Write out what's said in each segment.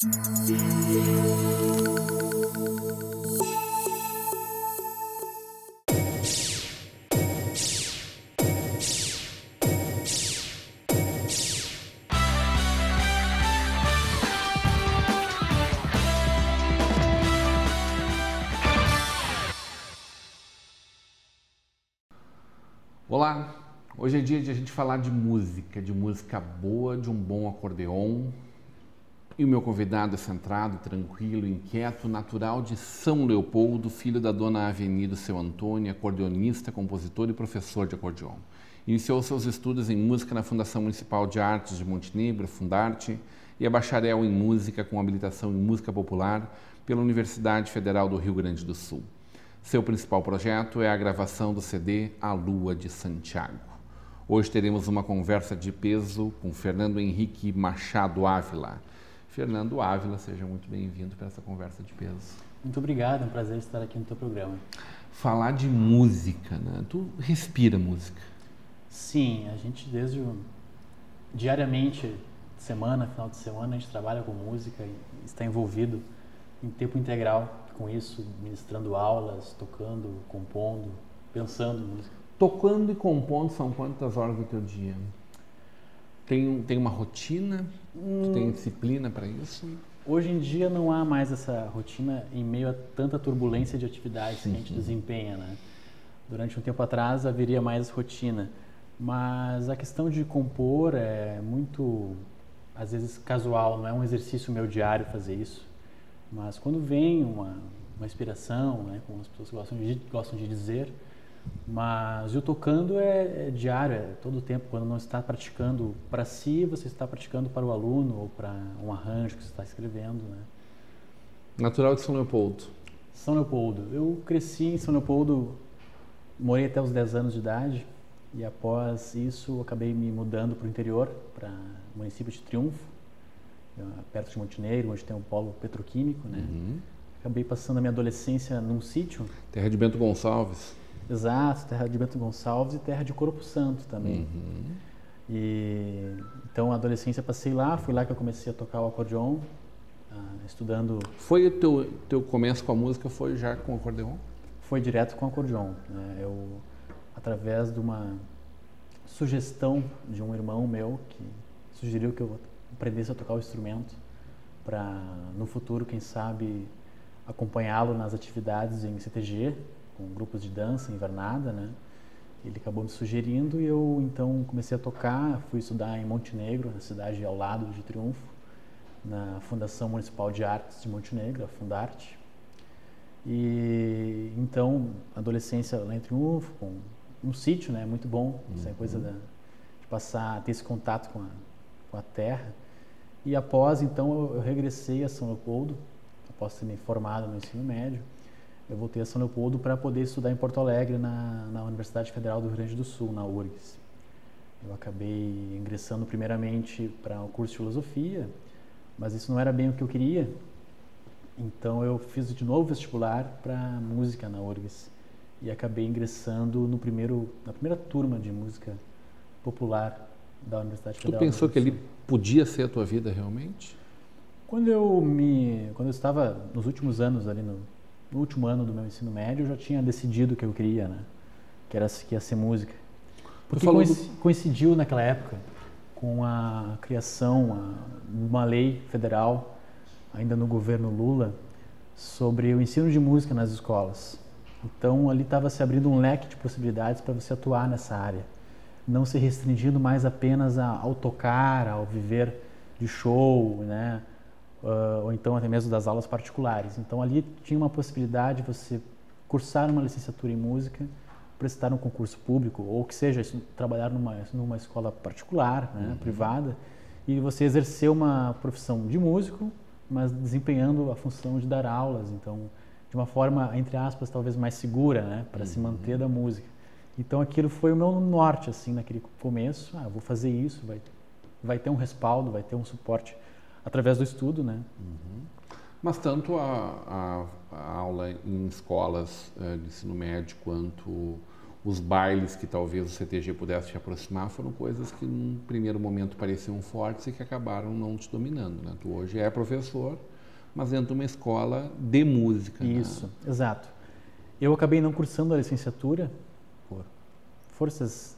Olá, hoje é dia de a gente falar de música, de música boa, de um bom acordeon. E o meu convidado é centrado, tranquilo, inquieto, natural de São Leopoldo, filho da dona Avenida Seu Antônio, acordeonista, compositor e professor de acordeon. Iniciou seus estudos em música na Fundação Municipal de Artes de Montenegro, Fundarte, e é bacharel em música com habilitação em música popular pela Universidade Federal do Rio Grande do Sul. Seu principal projeto é a gravação do CD A Lua de Santiago. Hoje teremos uma conversa de peso com Fernando Henrique Machado Ávila. Fernando Ávila, seja muito bem-vindo para essa conversa de peso. Muito obrigado, é um prazer estar aqui no teu programa. Falar de música, né? Tu respira música? Sim, a gente desde o... diariamente, semana, final de semana, a gente trabalha com música e está envolvido em tempo integral com isso, ministrando aulas, tocando, compondo, pensando música? Tocando e compondo são quantas horas do teu dia? Tem, tem uma rotina? Hum, tem disciplina para isso? Hoje em dia não há mais essa rotina em meio a tanta turbulência de atividades Sim. que a gente desempenha, né? Durante um tempo atrás haveria mais rotina, mas a questão de compor é muito, às vezes, casual, não é um exercício meu diário fazer isso. Mas quando vem uma, uma inspiração, né, como as pessoas gostam de, gostam de dizer, mas o tocando é, é, diário, é todo o tempo. Quando não está praticando para si, você está praticando para o aluno ou para um arranjo que você está escrevendo. Né? Natural de São Leopoldo. São Leopoldo. Eu cresci em São Leopoldo, morei até os 10 anos de idade e após isso acabei me mudando para o interior, para o município de Triunfo perto de Montenegro, onde tem um polo petroquímico, né? Uhum. Acabei passando a minha adolescência num sítio. Terra de Bento Gonçalves. Exato, terra de Bento Gonçalves e terra de Corpo Santo também. Uhum. E então a adolescência passei lá, foi lá que eu comecei a tocar o acordeon, uh, estudando. Foi o teu teu começo com a música foi já com o acordeon? Foi direto com o acordeon. Né? Eu através de uma sugestão de um irmão meu que sugeriu que eu aprendesse a tocar o instrumento para no futuro, quem sabe, acompanhá-lo nas atividades em CTG, com grupos de dança, invernada, né? Ele acabou me sugerindo e eu então comecei a tocar, fui estudar em Montenegro, na cidade ao lado de Triunfo, na Fundação Municipal de Artes de Montenegro, a Fundarte. E então, adolescência lá em Triunfo, com um sítio, né, muito bom, uhum. essa coisa da, de passar, ter esse contato com a, com a terra. E após, então, eu, eu regressei a São Leopoldo, após ter me formado no ensino médio, eu voltei a São Leopoldo para poder estudar em Porto Alegre, na, na Universidade Federal do Rio Grande do Sul, na URGS. Eu acabei ingressando primeiramente para o curso de filosofia, mas isso não era bem o que eu queria. Então eu fiz de novo vestibular para música na URGS e acabei ingressando no primeiro, na primeira turma de música popular da Universidade Federal. Tu pensou que ele podia ser a tua vida realmente? Quando eu me, quando eu estava nos últimos anos ali no, no último ano do meu ensino médio, eu já tinha decidido o que eu queria, né? Que era que ia ser música. Porque coincidiu naquela época com a criação de uma lei federal ainda no governo Lula sobre o ensino de música nas escolas. Então ali estava se abrindo um leque de possibilidades para você atuar nessa área não se restringindo mais apenas ao tocar, ao viver de show, né? Uh, ou então até mesmo das aulas particulares. Então ali tinha uma possibilidade de você cursar uma licenciatura em música, prestar um concurso público, ou que seja, trabalhar numa, numa escola particular, né, uhum. privada, e você exercer uma profissão de músico, mas desempenhando a função de dar aulas, então de uma forma, entre aspas, talvez mais segura, né, para uhum. se manter da música. Então aquilo foi o meu norte assim naquele começo. Ah, vou fazer isso, vai vai ter um respaldo, vai ter um suporte através do estudo, né? Uhum. Mas tanto a, a, a, aula em escolas eh, de ensino médio quanto os bailes que talvez o CTG pudesse te aproximar foram coisas que num primeiro momento pareciam fortes e que acabaram não te dominando. Né? Tu hoje é professor, mas dentro de uma escola de música. Né? Isso, né? exato. Eu acabei não cursando a licenciatura por forças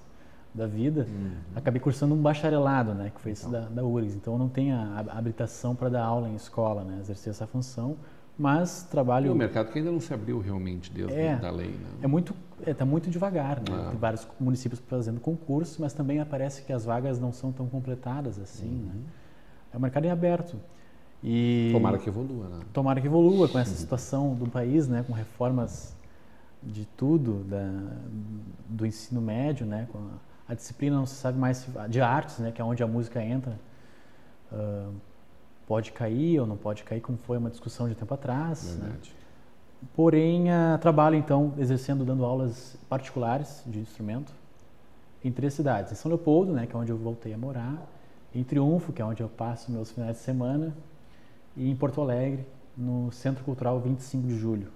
da vida, uhum. acabei cursando um bacharelado, né, que foi esse então. da, da URGS. Então eu não tenho a, a habilitação para dar aula em escola, né, exercer essa função, mas trabalho. E o mercado que ainda não se abriu realmente desde é, da lei, né? É muito, está é, tá muito devagar, né? Ah. Tem vários municípios fazendo concurso, mas também aparece que as vagas não são tão completadas assim, uhum. né? É um mercado em aberto. E tomara que evolua, né? Tomara que evolua com essa uhum. situação do país, né? Com reformas de tudo, da, do ensino médio, né? Com a, a disciplina não se sabe mais de artes, né? Que é onde a música entra. Uh, pode cair ou não pode cair, como foi uma discussão de tempo atrás. Né? Porém, uh, trabalho então exercendo, dando aulas particulares de instrumento em três cidades: em São Leopoldo, né, que é onde eu voltei a morar, em Triunfo, que é onde eu passo meus finais de semana, e em Porto Alegre, no Centro Cultural 25 de Julho.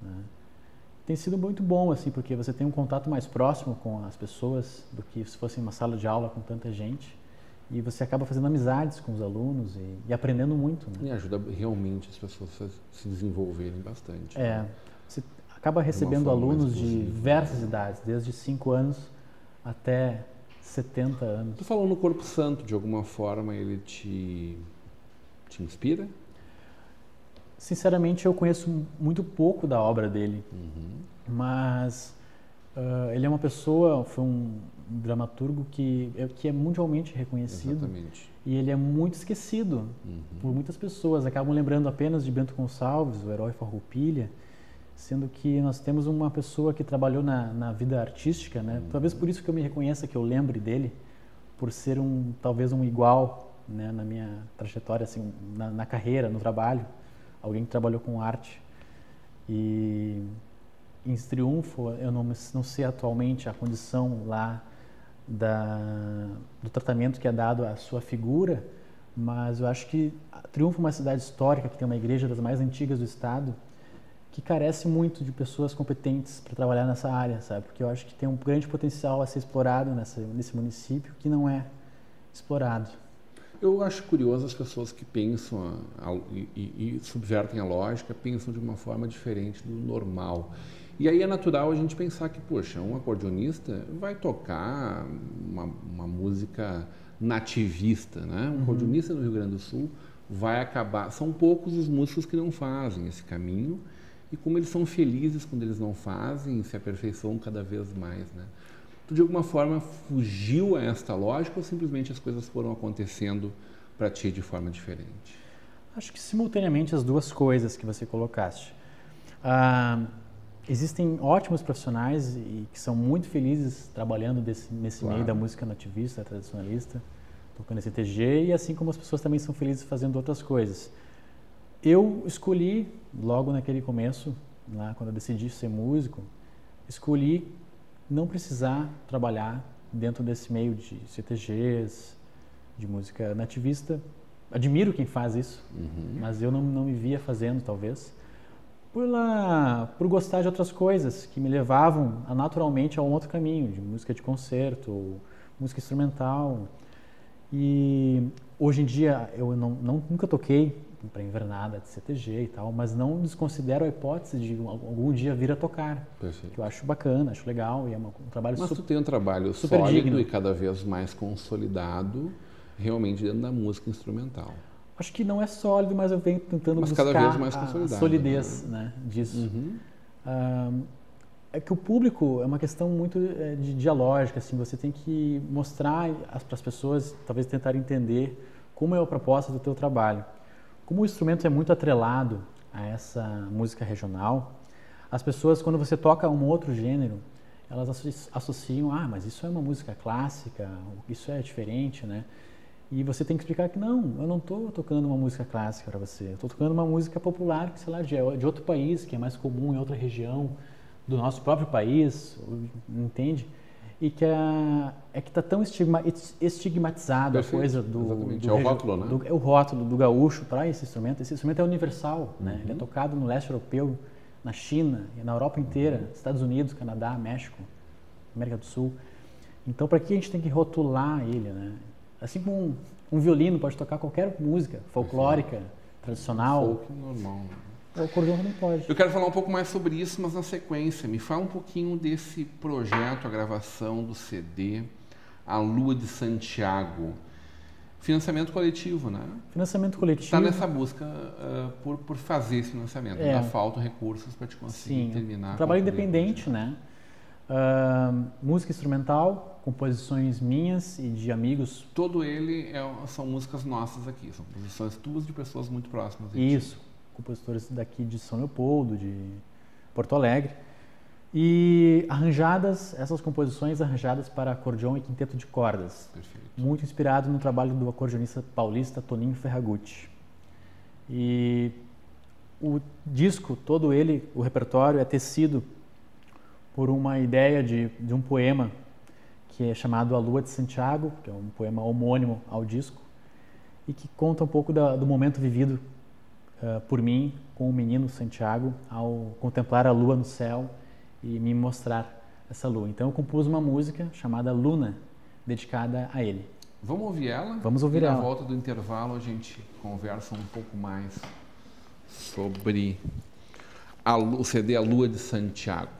Né? Tem sido muito bom, assim, porque você tem um contato mais próximo com as pessoas do que se fosse uma sala de aula com tanta gente e você acaba fazendo amizades com os alunos e, e aprendendo muito. Né? E ajuda realmente as pessoas a se desenvolverem bastante. É, né? você acaba recebendo alunos de diversas idades, desde 5 anos até 70 anos. Tu falou no Corpo Santo, de alguma forma ele te, te inspira? Sinceramente, eu conheço muito pouco da obra dele, uhum. mas uh, ele é uma pessoa, foi um, dramaturgo que é, que é mundialmente reconhecido Exatamente. e ele é muito esquecido uhum. por muitas pessoas. Acabam lembrando apenas de Bento Gonçalves, o herói Farroupilha, sendo que nós temos uma pessoa que trabalhou na, na vida artística, né? Uhum. Talvez por isso que eu me reconheça, que eu lembre dele, por ser um talvez um igual né, na minha trajetória, assim, na, na carreira, no trabalho, alguém que trabalhou com arte. E em Triunfo, eu não, não sei atualmente a condição lá da, do tratamento que é dado à sua figura, mas eu acho que Triunfo é uma cidade histórica que tem uma igreja das mais antigas do estado que carece muito de pessoas competentes para trabalhar nessa área, sabe? Porque eu acho que tem um grande potencial a ser explorado nessa, nesse município que não é explorado. Eu acho curioso as pessoas que pensam a, a, e, e, subvertem a lógica, pensam de uma forma diferente do normal. E aí é natural a gente pensar que, poxa, um acordeonista vai tocar uma, uma música nativista, né? Um uhum. acordeonista no Rio Grande do Sul vai acabar. São poucos os músicos que não fazem esse caminho e como eles são felizes quando eles não fazem se aperfeiçoam cada vez mais, né? Tu de alguma forma fugiu a esta lógica ou simplesmente as coisas foram acontecendo para ti de forma diferente? Acho que simultaneamente as duas coisas que você colocaste. Ah, existem ótimos profissionais e que são muito felizes trabalhando desse, nesse claro. meio da música nativista, tradicionalista, tocando CTG, e assim como as pessoas também são felizes fazendo outras coisas. Eu escolhi, logo naquele começo, lá quando eu decidi ser músico, escolhi não precisar trabalhar dentro desse meio de CTGs, de música nativista. Admiro quem faz isso, uhum. mas eu não, não me via fazendo, talvez por, lá, por gostar de outras coisas que me levavam a, naturalmente a um outro caminho, de música de concerto, música instrumental. E hoje em dia eu não, não nunca toquei para invernada de CTG e tal, mas não desconsidero a hipótese de algum dia vir a tocar. Perfeito. Que eu acho bacana, acho legal e é um trabalho Mas super, tu tem um trabalho sólido digno. e cada vez mais consolidado realmente dentro da música instrumental acho que não é sólido, mas eu venho tentando mas buscar cada vez mais a solidez né? né disso. Uhum. Um, é que o público é uma questão muito é, de dialógica, assim, você tem que mostrar para as pessoas, talvez tentar entender como é a proposta do teu trabalho. Como o instrumento é muito atrelado a essa música regional, as pessoas, quando você toca um outro gênero, elas associam, ah, mas isso é uma música clássica, isso é diferente, né? E você tem que explicar que não, eu não estou tocando uma música clássica para você, estou tocando uma música popular, que sei lá, de, de outro país, que é mais comum em outra região do nosso próprio país, entende? E que é, é que está tão estigma, a coisa do, exatamente. do é o rótulo, né? Do, é o rótulo do gaúcho para esse instrumento. Esse instrumento é universal, uhum. né? Ele é uhum. tocado no leste europeu, na China, na Europa inteira, uhum. Estados Unidos, Canadá, México. América do Sul. Então, para que a gente tem que rotular ele, né? Assim como um, um violino pode tocar qualquer música folclórica, Sim. tradicional. Folk normal. Né? O acordeão não pode. Eu quero falar um pouco mais sobre isso, mas na sequência. Me fala um pouquinho desse projeto, a gravação do CD A Lua de Santiago. Financiamento coletivo, né? Financiamento coletivo. Está nessa busca uh, por, por fazer esse financiamento. É. Ainda faltam recursos para te conseguir Sim. terminar. Trabalho independente, né? Uh, música instrumental, composições minhas e de amigos. Todo ele é, são músicas nossas aqui, são composições tuas de pessoas muito próximas. Isso, compositores daqui de São Leopoldo, de Porto Alegre. E arranjadas, essas composições arranjadas para acordeão e quinteto de cordas. Perfeito. Muito inspirado no trabalho do acordeonista paulista Toninho Ferragutti. E o disco, todo ele, o repertório, é tecido por uma ideia de, de um poema que é chamado A Lua de Santiago, que é um poema homônimo ao disco, e que conta um pouco da, do momento vivido uh, por mim com o menino Santiago ao contemplar a lua no céu e me mostrar essa lua. Então eu compus uma música chamada Luna, dedicada a ele. Vamos ouvir ela? Vamos ouvir e ela. Na volta do intervalo a gente conversa um pouco mais sobre a, o CD A Lua de Santiago.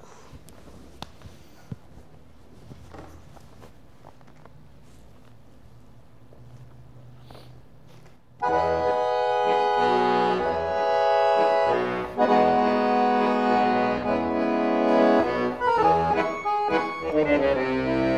Müzik